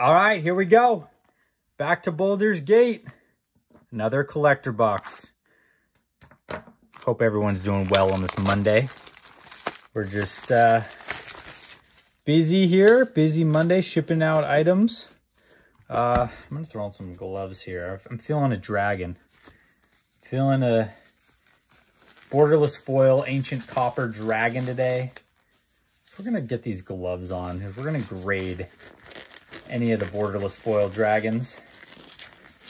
All right, here we go. Back to Baldur's Gate. Another collector box. Hope everyone's doing well on this Monday. We're just uh, busy here. Busy Monday shipping out items. Uh, I'm going to throw on some gloves here. I'm feeling a dragon. Feeling a borderless foil ancient copper dragon today. So we're going to get these gloves on. We're going to grade any of the borderless foil dragons.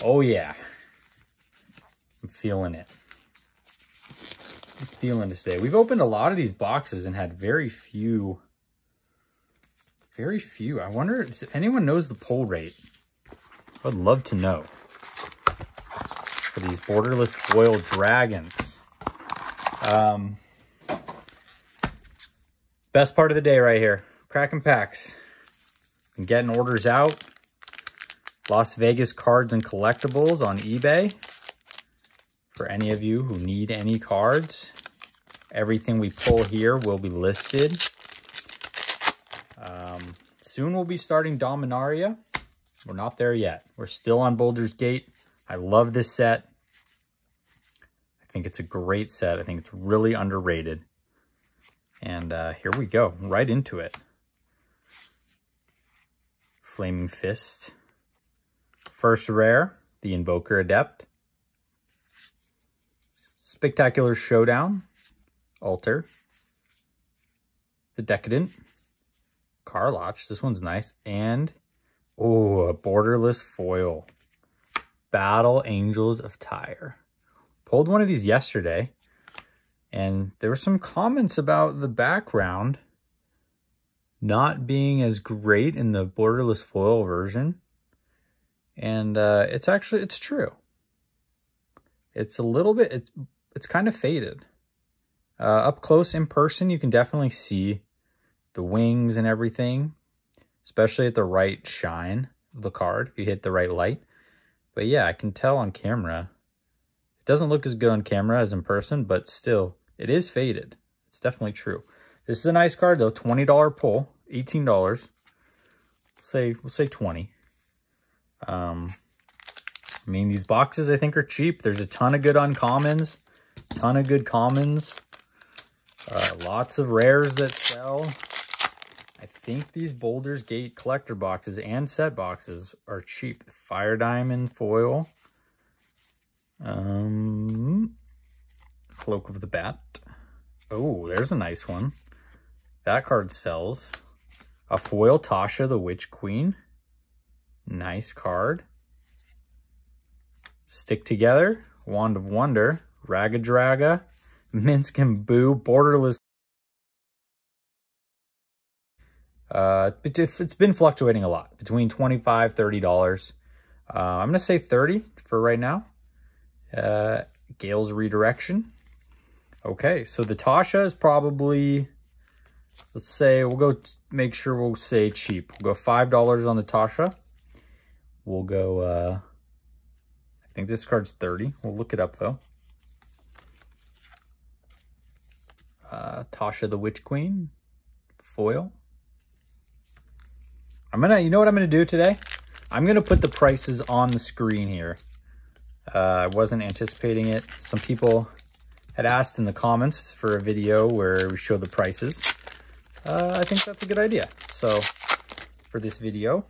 Oh yeah. I'm feeling it. I'm feeling this day. We've opened a lot of these boxes and had very few, very few. I wonder if anyone knows the pull rate. I'd love to know for these borderless foil dragons. Um, best part of the day right here. Cracking packs getting orders out. Las Vegas cards and collectibles on eBay. For any of you who need any cards, everything we pull here will be listed. Um, soon we'll be starting Dominaria. We're not there yet. We're still on Baldur's Gate. I love this set. I think it's a great set. I think it's really underrated. And uh, here we go, right into it. Flaming Fist. First rare, the Invoker Adept. Spectacular Showdown, Alter. The Decadent, Karlach, this one's nice. And, oh, a borderless foil. Battle Angels of Tyr. Pulled one of these yesterday, and there were some comments about the background not being as great in the borderless foil version. And uh, it's actually, it's true. It's a little bit, it's, it's kind of faded. Uh, up close in person, you can definitely see the wings and everything, especially at the right shine of the card, if you hit the right light. But yeah, I can tell on camera. It doesn't look as good on camera as in person, but still, it is faded. It's definitely true. This is a nice card though, $20 pull, $18. Say, we'll say 20. Um, I mean, these boxes I think are cheap. There's a ton of good uncommons, ton of good commons, uh, lots of rares that sell. I think these Baldurs Gate collector boxes and set boxes are cheap. Fire Diamond foil. Um, Cloak of the Bat. Oh, there's a nice one. That card sells. A foil Tasha the Witch Queen. Nice card. Stick Together. Wand of Wonder. Raggadragga. Minsc and Boo. Borderless. Uh, it's been fluctuating a lot. Between $25, $30. Uh, I'm going to say 30 for right now. Uh, Gale's Redirection. Okay, so the Tasha is probably Let's say, we'll go make sure we'll say cheap. We'll go $5 on the Tasha. We'll go, uh, I think this card's 30. We'll look it up though. Uh, Tasha the Witch Queen, foil. I'm gonna, you know what I'm gonna do today? I'm gonna put the prices on the screen here. Uh, I wasn't anticipating it. Some people had asked in the comments for a video where we show the prices uh, I think that's a good idea. So for this video,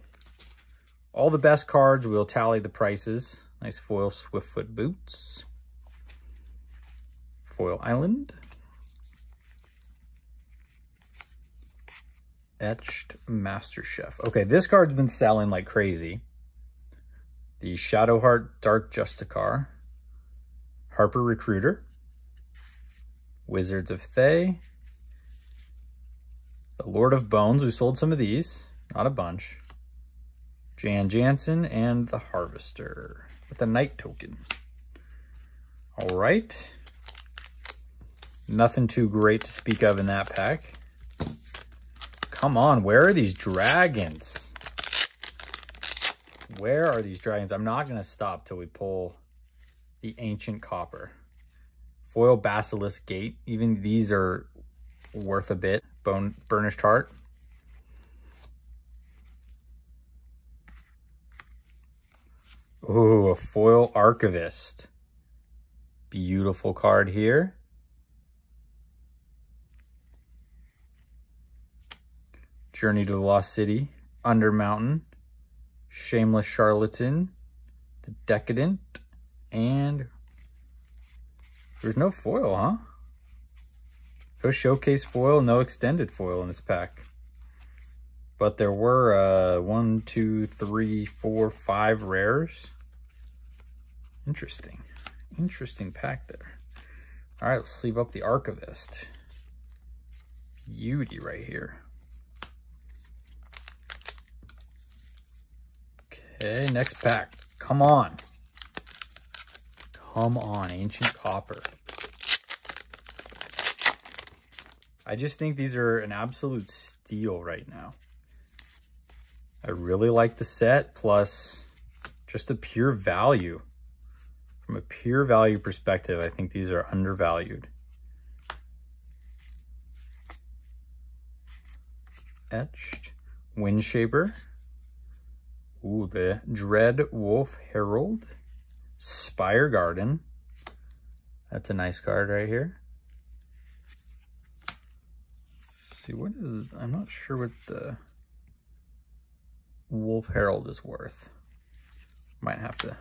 all the best cards, we'll tally the prices. Nice foil Swiftfoot boots. Foil Island. Etched Master Chef. Okay, this card's been selling like crazy. The Shadowheart Dark Justicar. Harper Recruiter. Wizards of Thay. The Lord of Bones, we sold some of these, not a bunch. Jan Jansen and the Harvester with a Night Token. All right. Nothing too great to speak of in that pack. Come on, where are these dragons? Where are these dragons? I'm not going to stop till we pull the Ancient Copper. Foil Basilisk Gate. Even these are worth a bit. Bone Burnished Heart. Ooh, a foil archivist. Beautiful card here. Journey to the Lost City, Undermountain, Shameless Charlatan, The Decadent, and there's no foil, huh? No showcase foil, no extended foil in this pack. But there were uh, one, two, three, four, five rares. Interesting. Interesting pack there. All right, let's sleeve up the Archivist. Beauty right here. Okay, next pack. Come on. Come on, Ancient Copper. I just think these are an absolute steal right now. I really like the set, plus just the pure value. From a pure value perspective, I think these are undervalued. Etched. Windshaper. Ooh, the Dread Wolf Herald. Spire Garden. That's a nice card right here. Let's see, what is, I'm not sure what the Wolf Herald is worth. Might have to,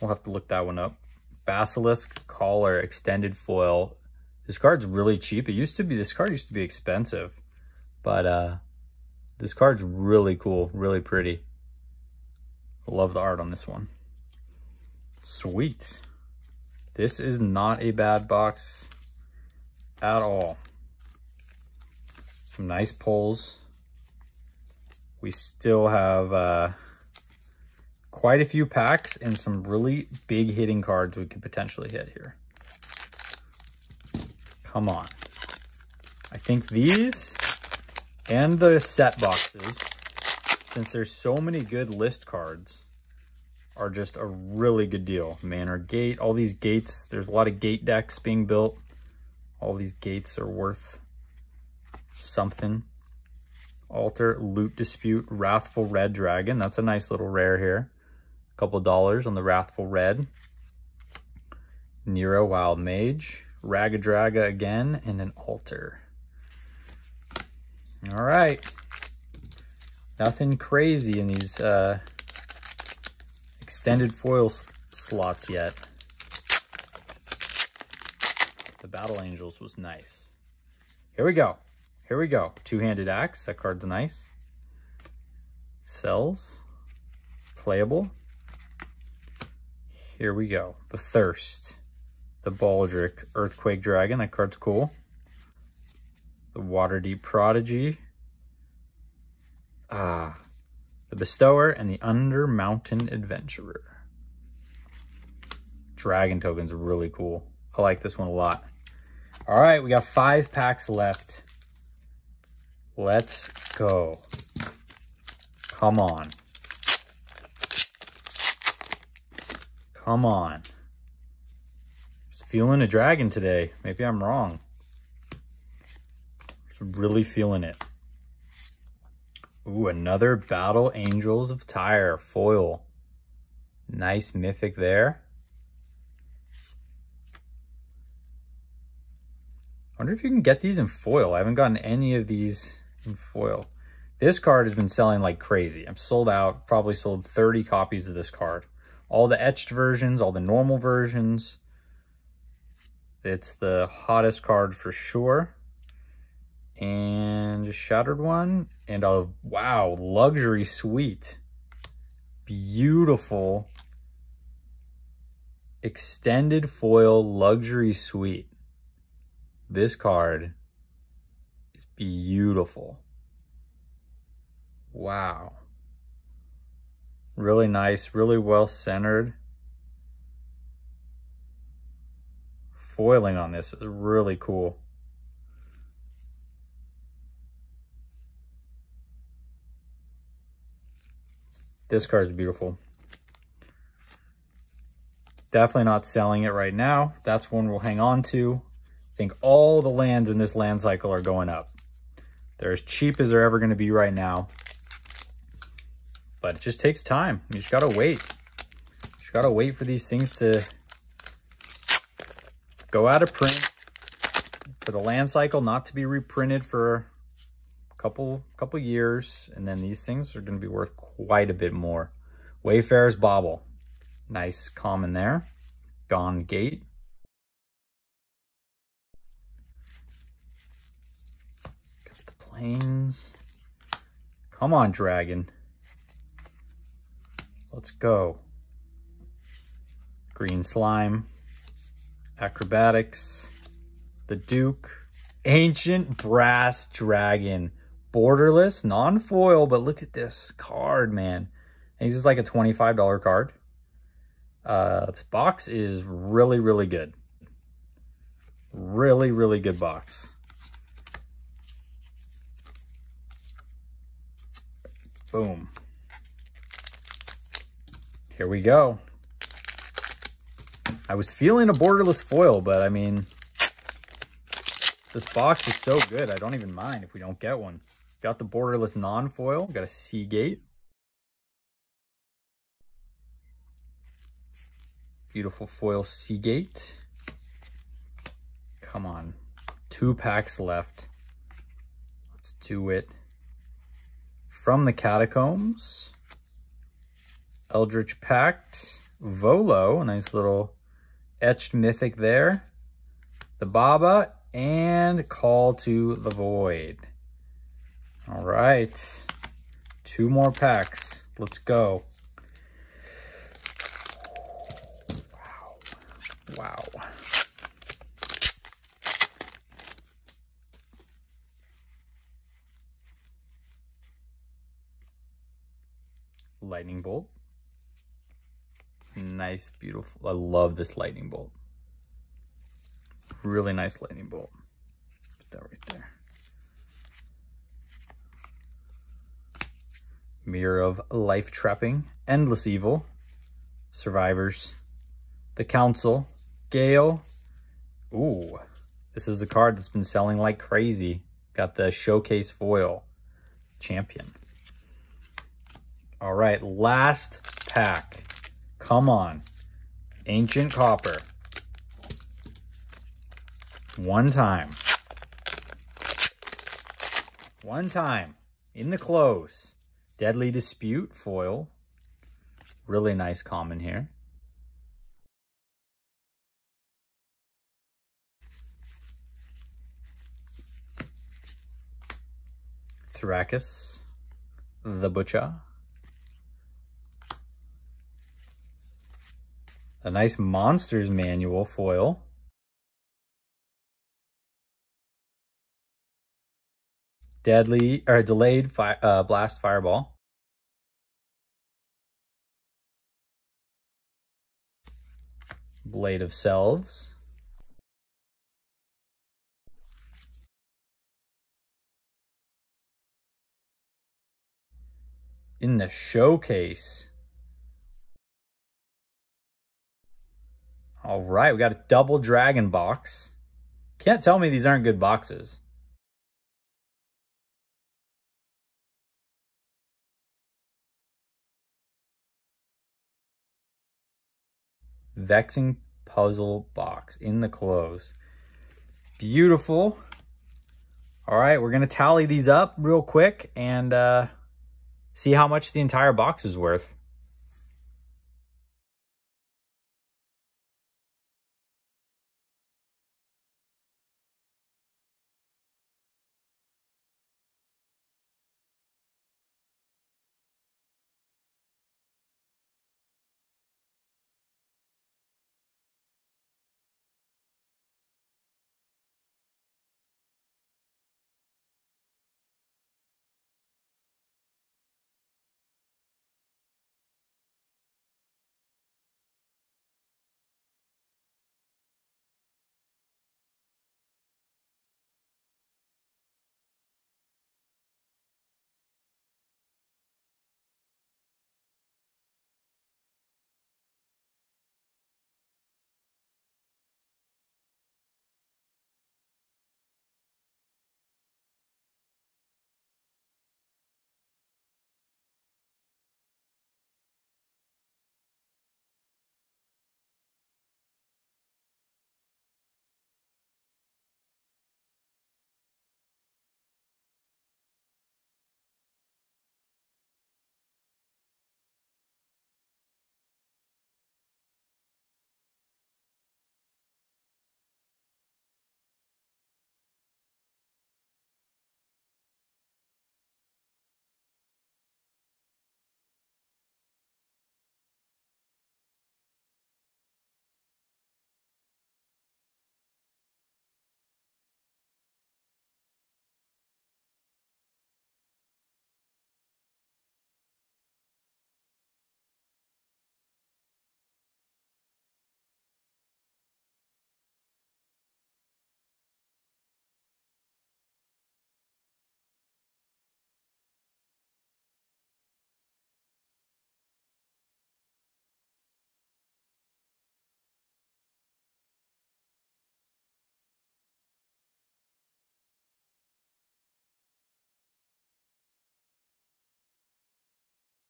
we'll have to look that one up. Basilisk Collar Extended Foil. This card's really cheap. It used to be, this card used to be expensive, but uh, this card's really cool, really pretty. Love the art on this one. Sweet. This is not a bad box at all. Some nice pulls. We still have uh, quite a few packs and some really big hitting cards we could potentially hit here. Come on. I think these and the set boxes, since there's so many good list cards, are just a really good deal. Manor Gate, all these gates, there's a lot of gate decks being built. All these gates are worth something. Altar, Loot Dispute, Wrathful Red Dragon. That's a nice little rare here. A couple dollars on the Wrathful Red. Neera Wild Mage, Raggadragga again, and an Altar. All right. Nothing crazy in these uh, extended foil slots yet. The Battle Angels was nice. Here we go. Here we go. Two-handed axe. That card's nice. Cells. Playable. Here we go. The Thirst. The Baldric Earthquake Dragon. That card's cool the Waterdeep Prodigy, ah, the Bestower, and the Undermountain Adventurer. Dragon token's really cool. I like this one a lot. All right, we got five packs left. Let's go. Come on. Come on. Just feeling a dragon today. Maybe I'm wrong. Just really feeling it. Ooh, another Battle Angels of Tyr foil. Nice mythic there. I wonder if you can get these in foil. I haven't gotten any of these in foil. This card has been selling like crazy. I'm sold out, probably sold 30 copies of this card. All the etched versions, all the normal versions. It's the hottest card for sure and a shattered one and a wow luxury suite beautiful extended foil luxury suite this card beautiful wow really nice really well centered foiling on this is really cool This card is beautiful. Definitely not selling it right now. That's one we'll hang on to. I think all the lands in this land cycle are going up. They're as cheap as they're ever going to be right now. but it just takes time. You just gotta wait. You just gotta wait for these things to go out of print, for the land cycle not to be reprinted for a couple couple years, and then these things are gonna be worth quite a bit more. Wayfarer's Bobble. nice common there. Gond Gate. Planes. Come on, Dragon. Let's go. Green Slime. Acrobatics. The Duke. Ancient Brass Dragon. Borderless, non-foil, but look at this card, man. this is like a $25 card. Uh, this box is really, really good. Really, really good box. Boom. Here we go. I was feeling a borderless foil, but I mean, this box is so good. I don't even mind if we don't get one. Got the borderless non-foil. Got a Seagate. Beautiful foil Seagate. Come on. Two packs left. Let's do it. From the Catacombs. Eldritch Pact. Volo. Nice little etched mythic there. The Baba. And Call to the Void. All right. Two more packs. Let's go. Wow. Wow. Lightning bolt. Nice, beautiful. I love this lightning bolt. Really nice lightning bolt. Put that right there. Mirror of Life Trapping. Endless Evil. Survivors. The Council. Gale. Ooh, this is a card that's been selling like crazy. Got the Showcase Foil Champion. All right, last pack. Come on. Ancient Copper. One time. One time. In the close. Deadly Dispute foil. Really nice common here. Thrakkus, the Butcher. A nice Monsters Manual foil. Deadly, or Delayed fi uh, Blast Fireball. Blade of Selves. in the showcase. All right, we got a double dragon box. Can't tell me these aren't good boxes. Vexing puzzle box in the close. Beautiful. All right, we're going to tally these up real quick and uh, see how much the entire box is worth.